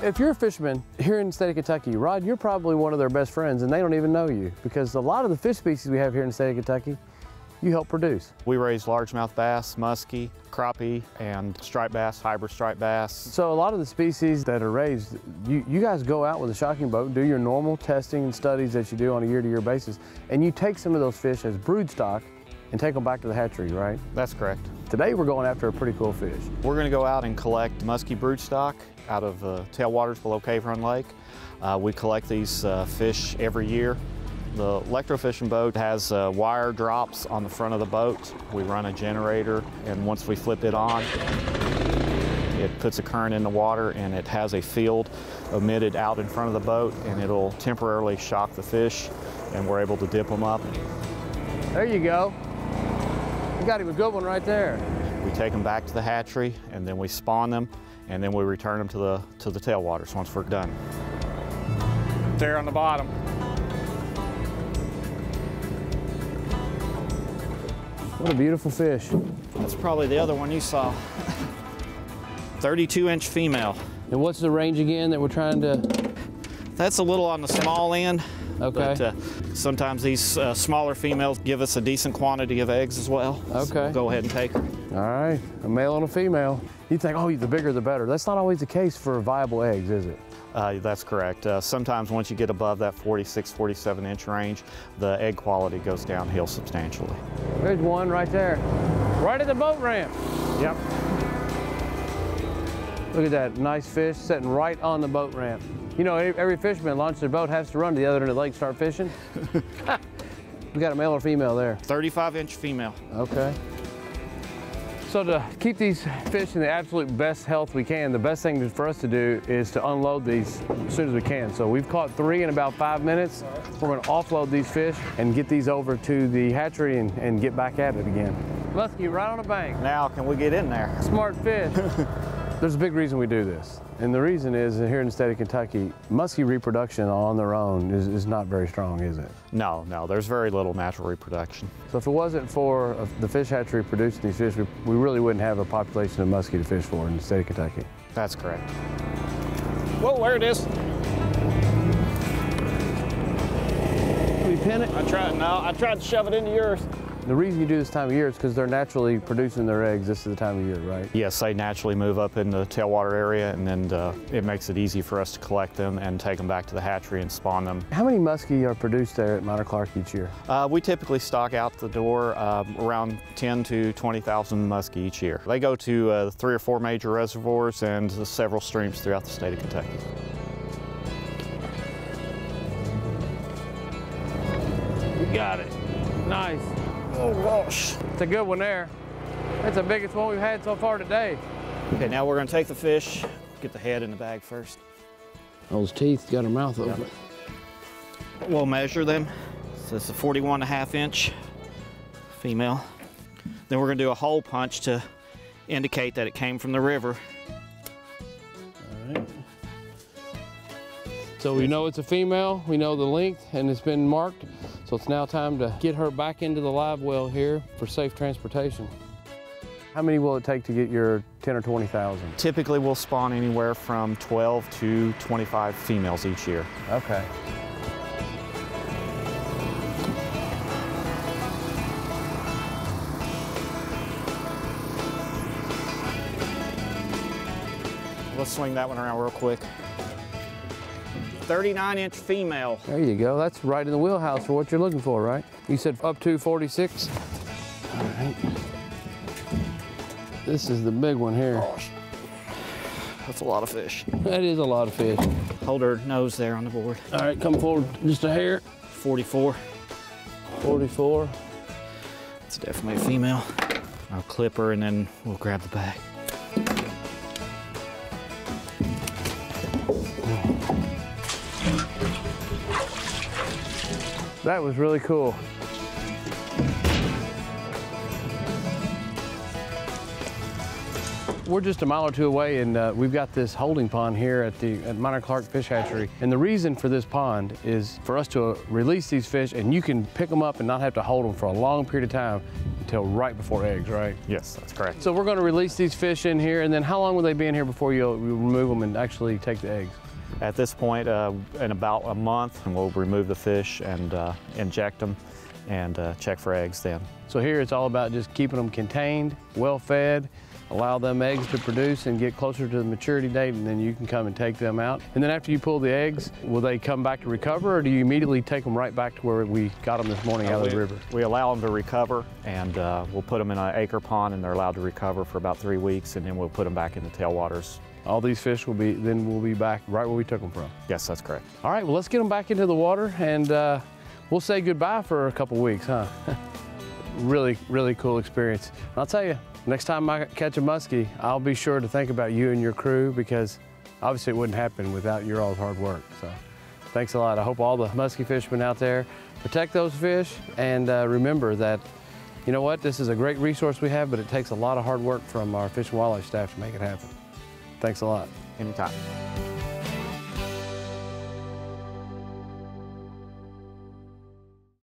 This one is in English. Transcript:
If you're a fisherman here in the state of Kentucky, Rod, you're probably one of their best friends and they don't even know you because a lot of the fish species we have here in the state of Kentucky, you help produce. We raise largemouth bass, muskie, crappie, and striped bass, hybrid striped bass. So a lot of the species that are raised, you, you guys go out with a shocking boat, do your normal testing and studies that you do on a year-to-year basis, and you take some of those fish as brood stock and take them back to the hatchery, right? That's correct. Today we're going after a pretty cool fish. We're going to go out and collect muskie broodstock out of uh, tailwaters below Cave Run Lake. Uh, we collect these uh, fish every year. The electrofishing boat has uh, wire drops on the front of the boat. We run a generator, and once we flip it on, it puts a current in the water and it has a field emitted out in front of the boat and it'll temporarily shock the fish and we're able to dip them up. There you go. You got him a good one right there. We take them back to the hatchery and then we spawn them and then we return them to the, to the tailwaters once we're done. There on the bottom. What a beautiful fish. That's probably the other one you saw. 32 inch female. And what's the range again that we're trying to, That's a little on the small end. Okay. But uh, sometimes these uh, smaller females give us a decent quantity of eggs as well. So Okay. we'll go ahead and take her. all right, a male and a female. You think, oh, the bigger the better. That's not always the case for viable eggs, is it? Uh, that's correct. Uh, sometimes once you get above that 46, 47 inch range, the egg quality goes downhill substantially. There's one right there, right at the boat ramp. Yep. Look at that nice fish sitting right on the boat ramp. You know, every fisherman launches their boat has to run to the other end of the lake, start fishing. we got a male or female there. 35 inch female. Okay. So to keep these fish in the absolute best health we can, the best thing for us to do is to unload these as soon as we can. So we've caught three in about five minutes. We're gonna offload these fish and get these over to the hatchery and, and get back at it again. Muskie right on the bank. Now, can we get in there? Smart fish. There's a big reason we do this. And the reason is that here in the state of Kentucky, muskie reproduction on their own is, is not very strong, is it? No, no, there's very little natural reproduction. So if it wasn't for uh, the fish hatchery producing these fish, we, we really wouldn't have a population of muskie to fish for in the state of Kentucky. That's correct. Whoa, there it is. We pin it? I tried, no, I tried to shove it into yours. The reason you do this time of year is because they're naturally producing their eggs this is the time of year, right? Yes, they naturally move up in the tailwater area, and then uh, it makes it easy for us to collect them and take them back to the hatchery and spawn them. How many muskie are produced there at Minor Clark each year? Uh, we typically stock out the door um, around 10 to 20,000 muskie each year. They go to uh, three or four major reservoirs and several streams throughout the state of Kentucky. You got it. Nice. Oh gosh. It's a good one there. That's the biggest one we've had so far today. Okay, now we're going to take the fish, get the head in the bag first. Those teeth got her mouth open. We'll measure them. So it's a 41 and a half inch female. Then we're going to do a hole punch to indicate that it came from the river. All right. So we know it's a female, we know the length, and it's been marked. So it's now time to get her back into the live well here for safe transportation. How many will it take to get your 10 or 20,000? Typically, we'll spawn anywhere from 12 to 25 females each year. Okay. Let's swing that one around real quick. 39 inch female. There you go. That's right in the wheelhouse for what you're looking for, right? You said up to 46? All right. This is the big one here. That's a lot of fish. That is a lot of fish. Hold her nose there on the board. All right, come forward just a hair. 44. 44. It's definitely a female. I'll clip her and then we'll grab the bag. That was really cool. We're just a mile or two away, and uh, we've got this holding pond here at the at Minor Clark Fish Hatchery. And the reason for this pond is for us to uh, release these fish, and you can pick them up and not have to hold them for a long period of time until right before eggs, right? Yes, that's correct. So we're going to release these fish in here, and then how long will they be in here before you remove them and actually take the eggs? At this point, uh, in about a month, and we'll remove the fish and uh, inject them and uh, check for eggs then. So here it's all about just keeping them contained, well fed, allow them eggs to produce and get closer to the maturity date and then you can come and take them out. And then after you pull the eggs, will they come back to recover or do you immediately take them right back to where we got them this morning out of the river? We allow them to recover and uh, we'll put them in an acre pond and they're allowed to recover for about three weeks and then we'll put them back in the tailwaters. All these fish will be, then we'll be back right where we took them from. Yes, that's correct. All right, well let's get them back into the water and uh, we'll say goodbye for a couple weeks, huh? really, really cool experience. I'll tell you, next time I catch a muskie, I'll be sure to think about you and your crew because obviously it wouldn't happen without your all's hard work. So thanks a lot. I hope all the muskie fishermen out there protect those fish and uh, remember that, you know what, this is a great resource we have, but it takes a lot of hard work from our Fish and Wildlife staff to make it happen. Thanks a lot. Anytime.